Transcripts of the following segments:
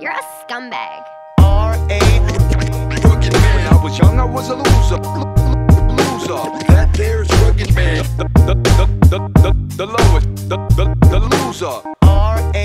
You're a scumbag. R.A. Rugged man. I was young, I was a loser. Loser. That there's rugged man. The, the, the, the, the, the lowest. The, the, the loser. R.A.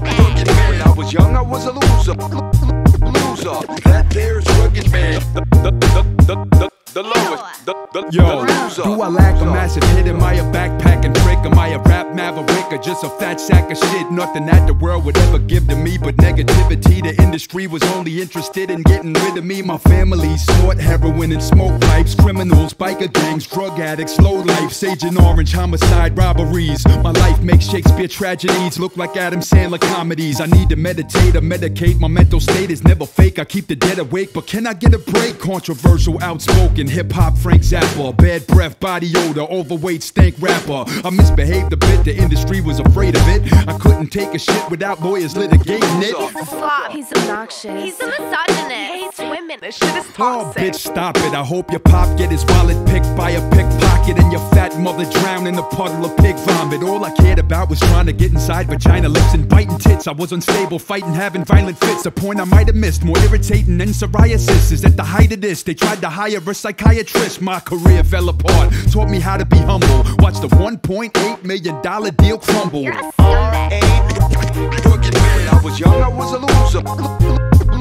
Rugged man. When I was young, I was a loser. Loser. That there's rugged man. The, the, the, the, the, the lowest. The, the, Yo, the loser. do I lack a massive hit? Am I a backpack and prick? Am I a rap maverick or just a fat sack of shit? Nothing that the world would ever give to me but negativity. The industry was only interested in getting rid of me. My family snort heroin and smoke pipes. Criminals, biker gangs, drug addicts, low life, sage and orange, homicide, robberies. My life makes Shakespeare tragedies look like Adam Sandler comedies. I need to meditate or medicate. My mental state is never fake. I keep the dead awake, but can I get a break? Controversial, outspoken, hip hop, Frank Zappa. Bad breath, body odor, overweight, stank rapper. I misbehaved a bit, the industry was afraid of it. I couldn't take a shit without lawyers litigating it. He's a slob. He's obnoxious. He's a misogynist. He hates women. This shit is oh, toxic. Oh, bitch, stop it. I hope your pop get his wallet picked by a pickpocket and your fat mother drown in a puddle of pig vomit. All I cared about was trying to get inside vagina lips and biting tits. I was unstable, fighting, having violent fits. A point I might have missed. More irritating than psoriasis is at the height of this. They tried to hire a psychiatrist. My career fell apart. Taught me how to be humble. Watch the 1.8 million dollar deal crumble. You're a scumbag. A. Rugged man. I was young, I was a loser.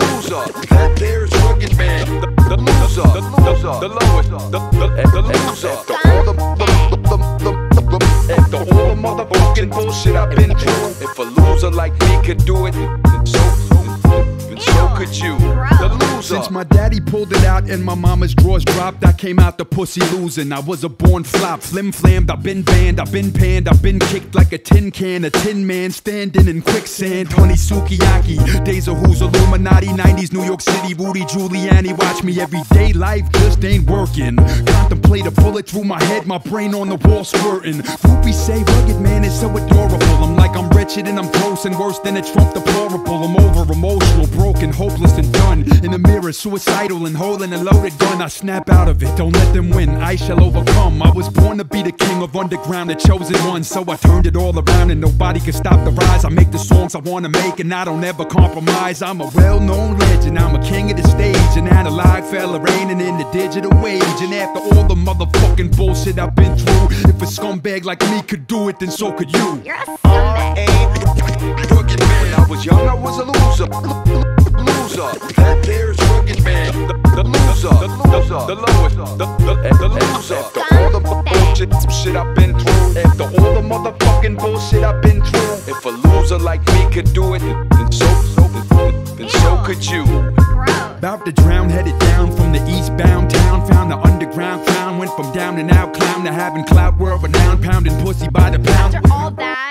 Loser. That there's rugged man. The, the loser. The loser. The lowest. The, the, the loser. After all the, the, the, the, the, the, after all the motherfucking bullshit I've been through. If a loser like me could do it, then so, then so could you. The loser. Since my daddy pulled it out and my mama's drawers dropped, I came out the pussy losing. I was a born flop, flim flammed. I've been banned, I've been panned, I've been kicked like a tin can, a tin man standing in quicksand. Tony Sukiyaki, days of who's Illuminati, 90s New York City, Rudy Giuliani. Watch me every day, life just ain't working. Contemplate a bullet through my head, my brain on the wall squirting. Groupies say rugged man is so adorable. I'm like I'm wretched and I'm gross and worse than a Trump deplorable. I'm over emotional, broken, hopeless and done. In the mirror, suicidal and holding a loaded gun. I snap out of it, don't let them win. I shall overcome. I was born to be the king of underground, the chosen one. So I turned it all around and nobody can stop the rise. I make the songs I wanna make and I don't ever compromise. I'm a well-known legend, I'm a king of the stage. An analog fella reigning in the digital age. And after all the motherfucking bullshit I've been through, if a scumbag like me could do it, then so could you. You're a scumbag. A. Rugged man. I was young, I was a loser. L- l- loser. That there's rugged man. The, the loser. The loser. The lowest. The, the, the loser. After all the bullshit shit I've been through. After all the motherfucking bullshit I've been through. If a loser like me could do it, then so, so then, then so could you. About to drown, headed down from the eastbound town. Found the underground clown. Went from down and out clown to having clout world renowned. Pounding pussy by the pound. After all that, and you're still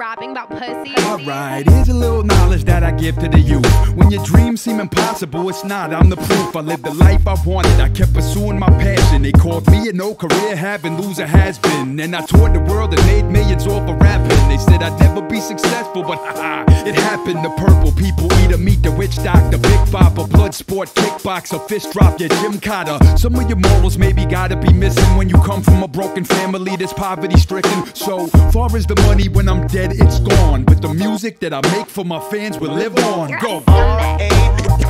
rapping about pussy. Alright, here's a little knowledge that I give to the youth. When your dreams seem impossible, it's not. I'm the proof. I lived the life I wanted. I kept pursuing my passion. They called no career having loser has been. And I toured the world and made millions off of rapping. They said I'd never be successful, but haha, it happened. The purple people eater, meet the witch doctor, big bopper, blood sport, kickboxer, fist drop, yeah, Jim Cotter. Some of your morals maybe gotta be missing when you come from a broken family that's poverty stricken. So far as the money, when I'm dead, it's gone. But the music that I make for my fans will live on. Go.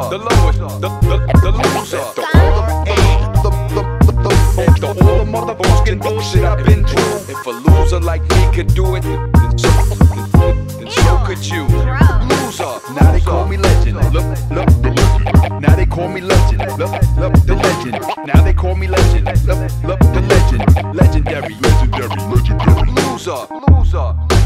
Loser. The lowest. The, the, the loser. The, the, all the motherfucking bullshit I've been through. If a loser like me could do it, then so, then, so could you. Loser. Now they call me legend. Look, look, the legend. Now they call me legend. Look, look, the legend. Now they call me legend. Look, look, the legend. Legendary, legendary, legendary. Loser. Loser. Loser.